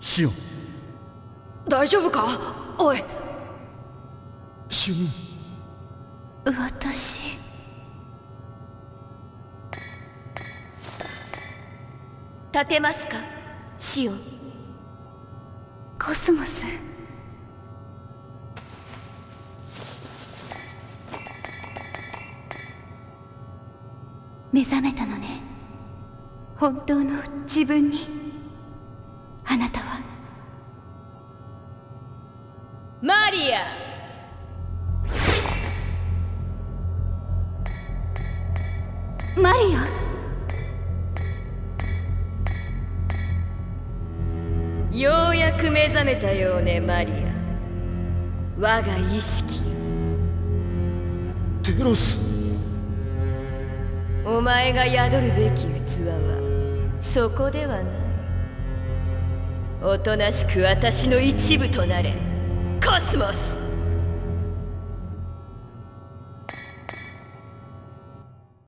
シオン。大丈夫か？おい。主任私。立てますか？シオン。コスモス。目覚めたのね。本当の自分にあなたは？マリア。マリア？ようやく目覚めたようねマリア。我が意識。テロス。お前が宿るべき器はそこではないおとなしく私の一部となれ。コスモス。